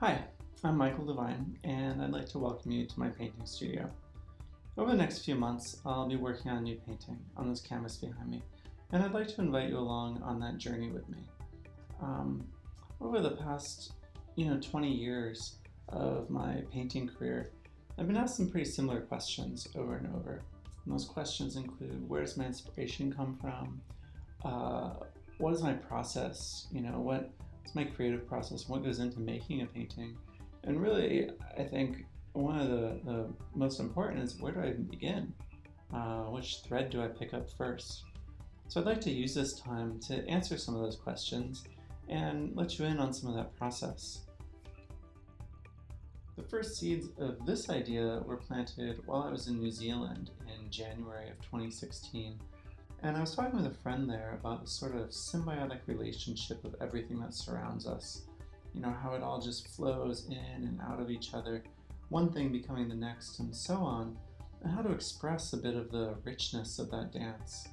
Hi, I'm Michael Divine, and I'd like to welcome you to my painting studio. Over the next few months, I'll be working on a new painting on this canvas behind me, and I'd like to invite you along on that journey with me. Um, over the past, you know, 20 years of my painting career, I've been asked some pretty similar questions over and over. And those questions include, where does my inspiration come from? Uh, what is my process? You know, what it's my creative process, what goes into making a painting. And really, I think one of the, the most important is where do I even begin? Uh, which thread do I pick up first? So I'd like to use this time to answer some of those questions and let you in on some of that process. The first seeds of this idea were planted while I was in New Zealand in January of 2016 and I was talking with a friend there about the sort of symbiotic relationship of everything that surrounds us. You know, how it all just flows in and out of each other, one thing becoming the next, and so on, and how to express a bit of the richness of that dance.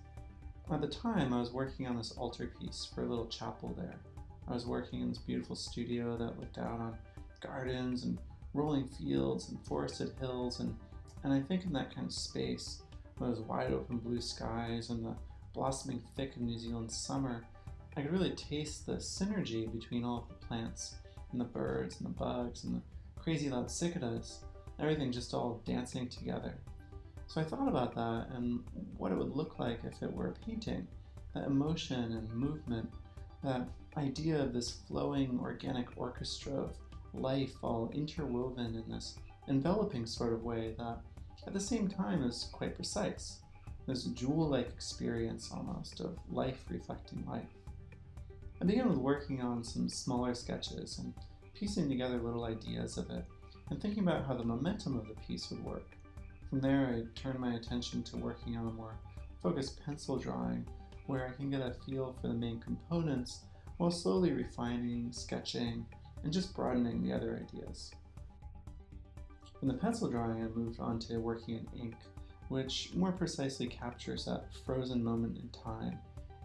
At the time, I was working on this altarpiece for a little chapel there. I was working in this beautiful studio that looked out on gardens and rolling fields and forested hills, and, and I think in that kind of space, those wide open blue skies and the blossoming thick of New Zealand summer, I could really taste the synergy between all of the plants and the birds and the bugs and the crazy loud cicadas, everything just all dancing together. So I thought about that and what it would look like if it were a painting. That emotion and movement, that idea of this flowing organic orchestra of life all interwoven in this enveloping sort of way that at the same time is quite precise. This jewel-like experience almost of life reflecting life. I began with working on some smaller sketches and piecing together little ideas of it and thinking about how the momentum of the piece would work. From there, I turned my attention to working on a more focused pencil drawing where I can get a feel for the main components while slowly refining, sketching, and just broadening the other ideas. From the pencil drawing, I moved on to working in ink, which more precisely captures that frozen moment in time,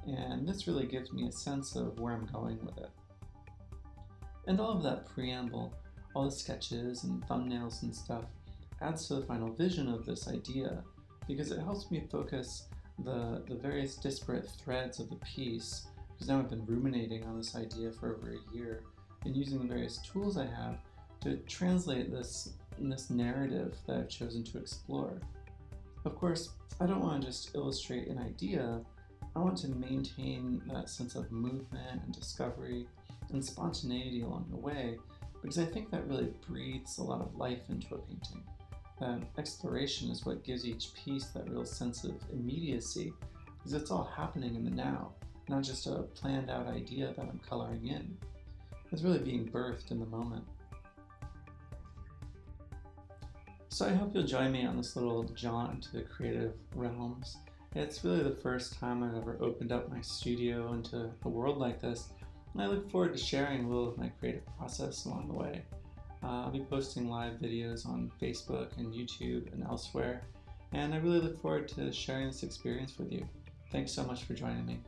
and this really gives me a sense of where I'm going with it. And all of that preamble, all the sketches and thumbnails and stuff, adds to the final vision of this idea because it helps me focus the, the various disparate threads of the piece because now I've been ruminating on this idea for over a year and using the various tools I have to translate this this narrative that I've chosen to explore. Of course, I don't want to just illustrate an idea, I want to maintain that sense of movement and discovery and spontaneity along the way because I think that really breathes a lot of life into a painting. Exploration is what gives each piece that real sense of immediacy because it's all happening in the now, not just a planned out idea that I'm coloring in. It's really being birthed in the moment. So I hope you'll join me on this little jaunt into the creative realms. It's really the first time I've ever opened up my studio into a world like this, and I look forward to sharing a little of my creative process along the way. Uh, I'll be posting live videos on Facebook and YouTube and elsewhere, and I really look forward to sharing this experience with you. Thanks so much for joining me.